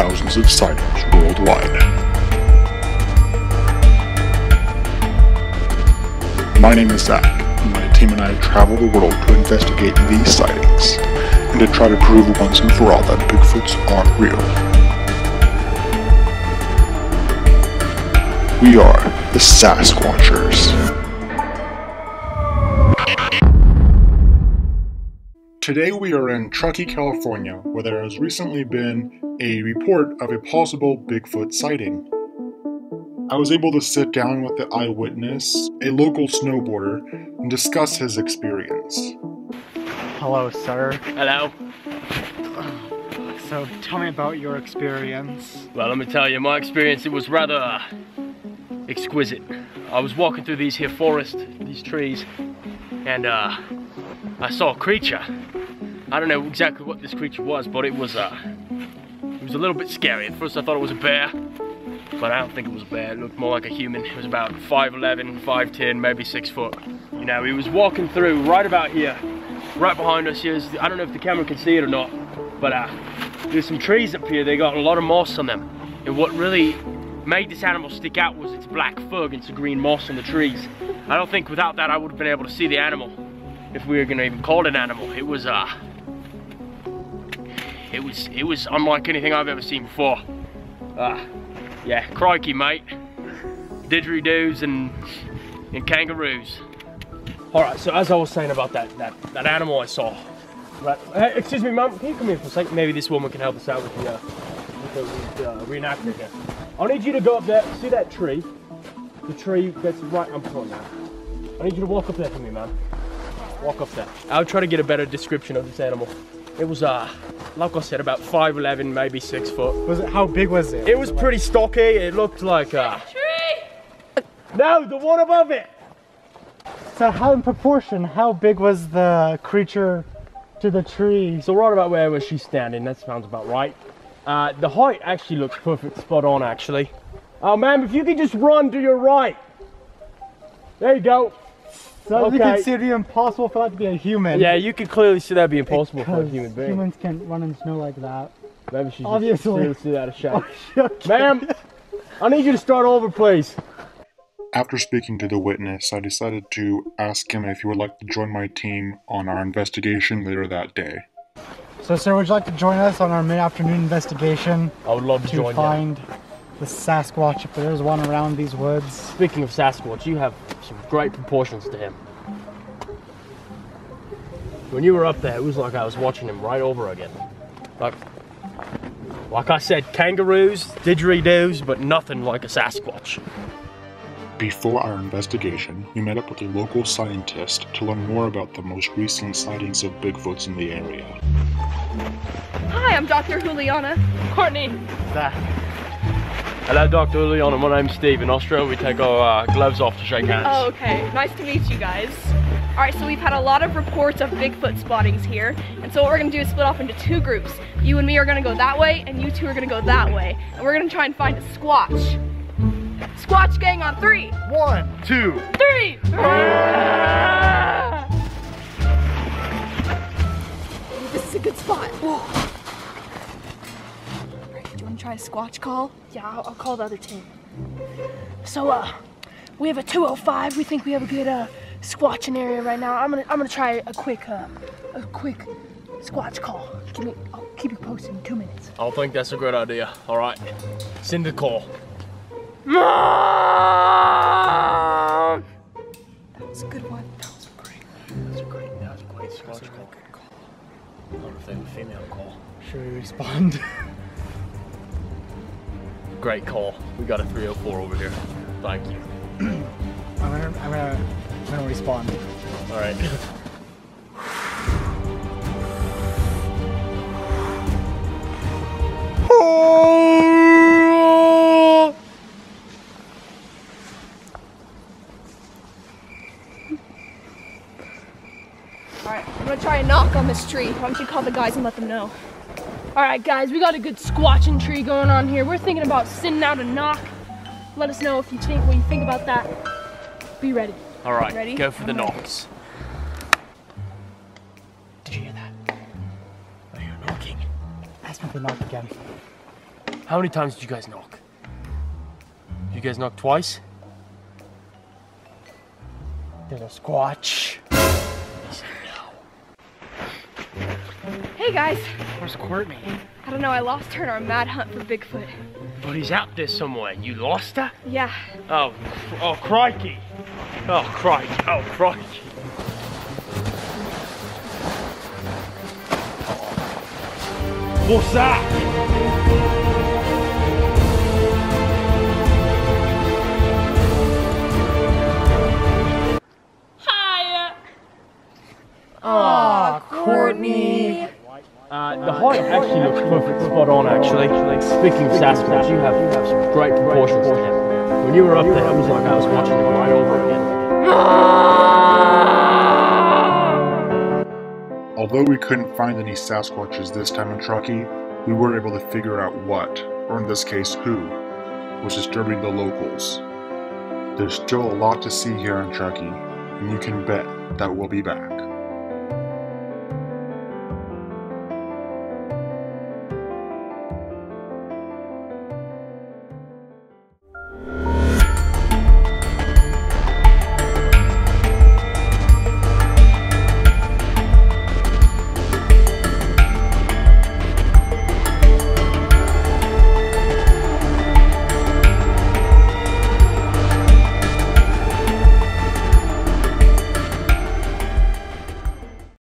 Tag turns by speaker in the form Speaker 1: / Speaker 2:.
Speaker 1: thousands of sightings worldwide. My name is Zach, and my team and I travel the world to investigate these sightings and to try to prove once and for all that Bigfoots aren't real. We are the Sasquatchers. Today we are in Truckee, California, where there has recently been a report of a possible Bigfoot sighting. I was able to sit down with the eyewitness, a local snowboarder, and discuss his experience.
Speaker 2: Hello, sir.
Speaker 3: Hello.
Speaker 2: So tell me about your experience.
Speaker 3: Well, let me tell you, my experience, it was rather uh, exquisite. I was walking through these here forest, these trees, and uh, I saw a creature. I don't know exactly what this creature was, but it was uh, it was a little bit scary. At first I thought it was a bear, but I don't think it was a bear. It looked more like a human. It was about 5'11", 5'10", maybe 6 foot. You know, he was walking through right about here, right behind us. Here's, I don't know if the camera can see it or not, but uh, there's some trees up here. They got a lot of moss on them. And what really made this animal stick out was its black fur against the green moss on the trees. I don't think without that I would have been able to see the animal, if we were gonna even call it an animal. It was, uh, it was, it was unlike anything I've ever seen before. Uh, yeah, crikey, mate. Didgeridoos and, and kangaroos. All right, so as I was saying about that, that, that animal I saw, right, hey, excuse me, mum, can you come here for a second? Maybe this woman can help us out with the, uh, with the, uh, reenactment here. I need you to go up there, see that tree? The tree that's right, I'm now. I need you to walk up there for me, man. Walk up there. I'll try to get a better description of this animal. It was, uh, like I said, about 5'11", maybe 6 foot.
Speaker 2: Was it, how big was it?
Speaker 3: It was pretty stocky. It looked like, uh... Tree! No, the one above it!
Speaker 2: So how in proportion, how big was the creature to the tree?
Speaker 3: So right about where was she standing, that sounds about right. Uh, the height actually looks perfect, spot on actually. Oh ma'am, if you could just run to your right. There you go.
Speaker 2: So you
Speaker 3: Okay.
Speaker 2: can see it'd be impossible for that to be a human.
Speaker 3: Yeah, you could clearly see that'd be impossible for a human being.
Speaker 2: humans can't run in snow like that.
Speaker 3: Maybe she's
Speaker 2: Obviously.
Speaker 3: just seriously out of shape. Ma'am, I need you to start over, please.
Speaker 1: After speaking to the witness, I decided to ask him if he would like to join my team on our investigation later that day.
Speaker 2: So sir, would you like to join us on our mid-afternoon investigation
Speaker 3: I would love to,
Speaker 2: to
Speaker 3: join you.
Speaker 2: Find the Sasquatch if there's one around these woods?
Speaker 3: Speaking of Sasquatch, you have some great proportions to him. When you were up there, it was like I was watching him right over again. Like, like I said, kangaroos, didgeridoos, but nothing like a Sasquatch.
Speaker 1: Before our investigation, we met up with a local scientist to learn more about the most recent sightings of Bigfoots in the area.
Speaker 4: Hi, I'm Dr. Juliana. Courtney.
Speaker 2: That
Speaker 3: Hello, Dr. Leon, my name's Steve. In Australia, we take our uh, gloves off to shake hands.
Speaker 4: Oh, okay. Nice to meet you guys. All right, so we've had a lot of reports of Bigfoot spottings here, and so what we're gonna do is split off into two groups. You and me are gonna go that way, and you two are gonna go that way, and we're gonna try and find a Squatch. Squatch gang on three,
Speaker 2: one, two.
Speaker 4: three. This is a good spot. Alright, do you want to try a Squatch call?
Speaker 5: Yeah, I'll, I'll call the other team. So, uh, we have a 205. We think we have a good uh, squatching area right now. I'm gonna I'm gonna try a quick uh, a quick squatch call. Give me. I'll keep you posted in two minutes.
Speaker 3: I think that's a great idea. All right, send the call.
Speaker 4: That was a good one. That was great.
Speaker 3: That's a great, that was a great Squatch call. I wonder if they have a female call.
Speaker 2: Should we respond?
Speaker 3: Great call. We got a 304 over here. Thank you.
Speaker 2: I'm gonna, I'm gonna, I'm gonna respond.
Speaker 3: All right.
Speaker 4: All right, I'm gonna try and knock on this tree. Why don't you call the guys and let them know?
Speaker 5: All right, guys, we got a good squatching tree going on here. We're thinking about sending out a knock. Let us know if you think what you think about that. Be ready.
Speaker 3: All right.
Speaker 4: Ready?
Speaker 3: Go for the
Speaker 4: I'm ready.
Speaker 3: knocks. Did you hear that? I hear knocking.
Speaker 2: Ask me to knock again.
Speaker 3: How many times did you guys knock? You guys knocked twice?
Speaker 2: There's a squatch.
Speaker 4: Hey guys,
Speaker 3: Where's Courtney?
Speaker 4: I don't know, I lost her in our mad hunt for Bigfoot.
Speaker 3: But he's out there somewhere. You lost her?
Speaker 4: Yeah,
Speaker 3: Oh, oh, crikey. Oh, crikey. Oh, crikey. What's that?
Speaker 2: Hi Oh, Courtney.
Speaker 3: Uh, the height actually looks perfect, spot on actually. Speaking of Sasquatch, you have, you have some great proportions to him. When you were up there, it was like I was watching him right over again.
Speaker 1: Although we couldn't find any Sasquatches this time in Truckee, we were able to figure out what, or in this case who, was disturbing the locals. There's still a lot to see here in Truckee, and you can bet that we'll be back.